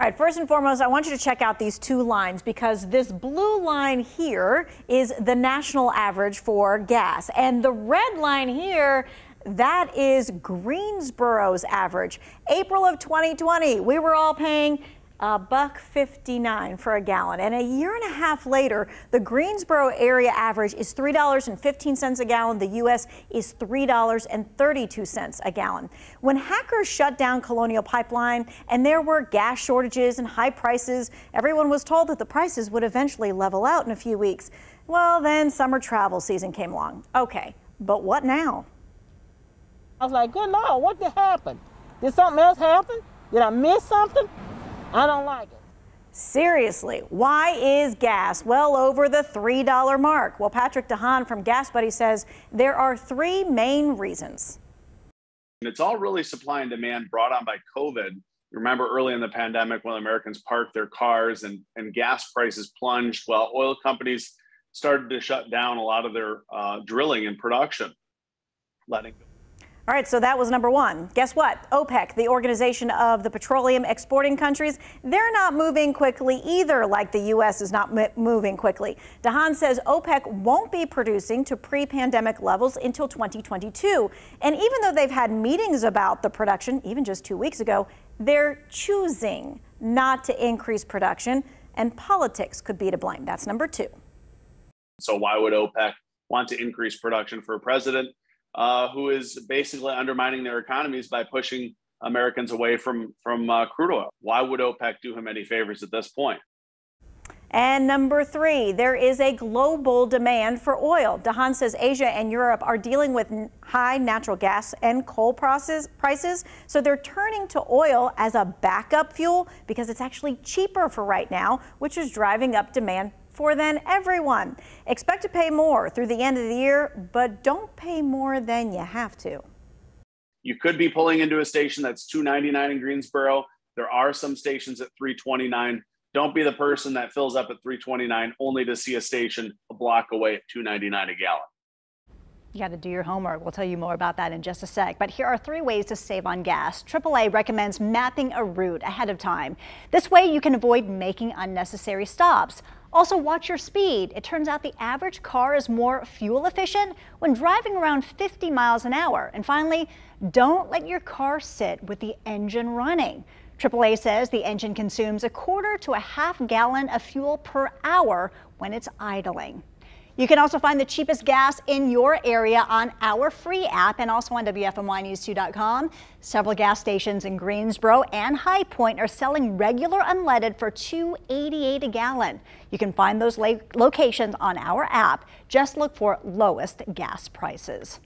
All right, first and foremost, I want you to check out these two lines because this blue line here is the national average for gas. And the red line here, that is Greensboro's average. April of 2020, we were all paying a buck 59 for a gallon. And a year and a half later, the Greensboro area average is $3.15 a gallon. The U.S. is $3.32 a gallon. When hackers shut down Colonial Pipeline and there were gas shortages and high prices, everyone was told that the prices would eventually level out in a few weeks. Well, then summer travel season came along. Okay, but what now? I was like, good Lord, what did happen? Did something else happen? Did I miss something? I don't like it. Seriously, why is gas well over the $3 mark? Well, Patrick De Haan from GasBuddy says there are three main reasons. And it's all really supply and demand brought on by COVID. Remember early in the pandemic when Americans parked their cars and, and gas prices plunged while oil companies started to shut down a lot of their uh, drilling and production, letting all right, so that was number one. Guess what? OPEC, the organization of the petroleum exporting countries, they're not moving quickly either, like the U.S. is not moving quickly. De Haan says OPEC won't be producing to pre pandemic levels until 2022. And even though they've had meetings about the production, even just two weeks ago, they're choosing not to increase production, and politics could be to blame. That's number two. So, why would OPEC want to increase production for a president uh, who is basically undermining their economies by pushing Americans away from from uh, crude oil. Why would OPEC do him any favors at this point? And number three, there is a global demand for oil. De Haan says Asia and Europe are dealing with high natural gas and coal prices, so they're turning to oil as a backup fuel because it's actually cheaper for right now, which is driving up demand for then everyone. Expect to pay more through the end of the year, but don't pay more than you have to. You could be pulling into a station that's 299 in Greensboro. There are some stations at 329. Don't be the person that fills up at 329 only to see a station a block away at 299 a gallon. You got to do your homework. We'll tell you more about that in just a sec. But here are three ways to save on gas. AAA recommends mapping a route ahead of time. This way you can avoid making unnecessary stops. Also watch your speed. It turns out the average car is more fuel efficient when driving around 50 miles an hour. And finally, don't let your car sit with the engine running. AAA says the engine consumes a quarter to a half gallon of fuel per hour when it's idling. You can also find the cheapest gas in your area on our free app and also on WFMYnews2.com. Several gas stations in Greensboro and High Point are selling regular unleaded for $2.88 a gallon. You can find those locations on our app. Just look for lowest gas prices.